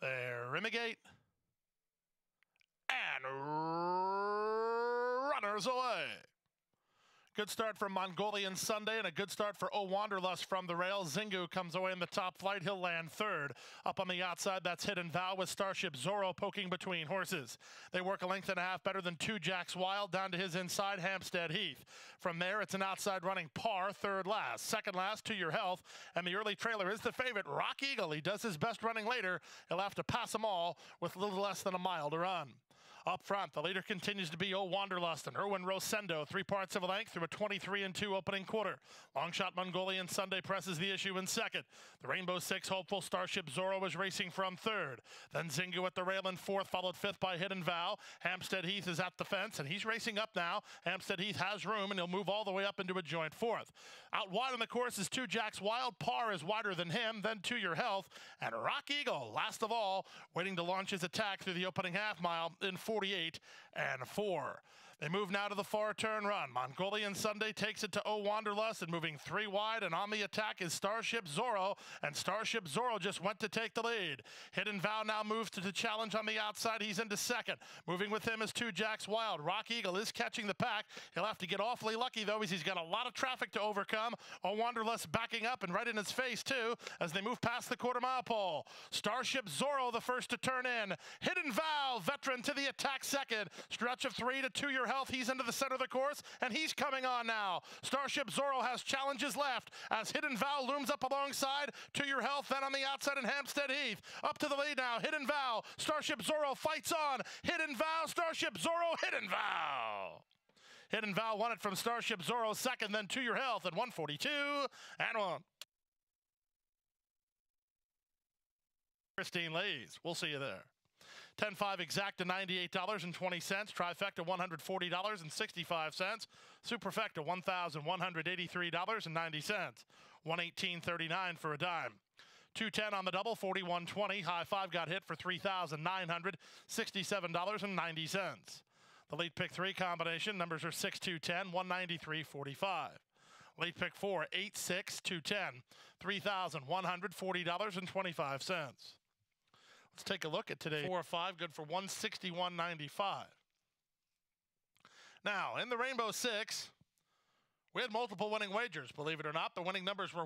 There, Rimigate. And runners away. Good start for Mongolian Sunday and a good start for O Wanderlust from the rail. Zingu comes away in the top flight. He'll land third. Up on the outside, that's Hidden Vow with Starship Zorro poking between horses. They work a length and a half better than two Jacks Wild down to his inside, Hampstead Heath. From there, it's an outside running par, third last. Second last, to your health. And the early trailer is the favorite, Rock Eagle. He does his best running later. He'll have to pass them all with a little less than a mile to run. Up front, the leader continues to be O Wanderlust and Erwin Rosendo, three parts of a length through a 23 and 2 opening quarter. Long shot Mongolian Sunday presses the issue in second. The Rainbow Six hopeful Starship Zorro is racing from third. Then Zingu at the rail in fourth, followed fifth by Hidden Vow. Hampstead Heath is at the fence and he's racing up now. Hampstead Heath has room and he'll move all the way up into a joint fourth. Out wide on the course is two Jacks Wild. Par is wider than him, then to your health. And Rock Eagle, last of all, waiting to launch his attack through the opening half mile in 48 and 4. They move now to the far turn run. Mongolian Sunday takes it to O Wanderlust and moving three wide. And on the attack is Starship Zorro. And Starship Zorro just went to take the lead. Hidden Vow now moves to the challenge on the outside. He's into second. Moving with him is two Jacks Wild. Rock Eagle is catching the pack. He'll have to get awfully lucky though, as he's got a lot of traffic to overcome. O Wanderlust backing up and right in his face too as they move past the quarter mile pole. Starship Zorro the first to turn in. Hidden Vow, veteran to the attack second. Stretch of three to two your health. He's into the center of the course, and he's coming on now. Starship Zorro has challenges left as Hidden Vow looms up alongside to your health, then on the outside in Hampstead Heath. Up to the lead now. Hidden Vow. Starship Zorro fights on. Hidden Vow. Starship Zorro. Hidden Vow. Hidden Vow won it from Starship Zorro second, then to your health at 142 and one. Christine Lays. We'll see you there. 10-5 exacta $98.20. Trifecta $140.65. Superfecta $1,183.90. 118.39 for a dime. 210 on the double, 41.20. High five got hit for $3,967.90. The late pick three combination numbers are 6 2 10, 193.45. Late pick four, 8 6 210, $3,140.25. Let's take a look at today. Four or five, good for 161.95. Now, in the Rainbow Six, we had multiple winning wagers, believe it or not. The winning numbers were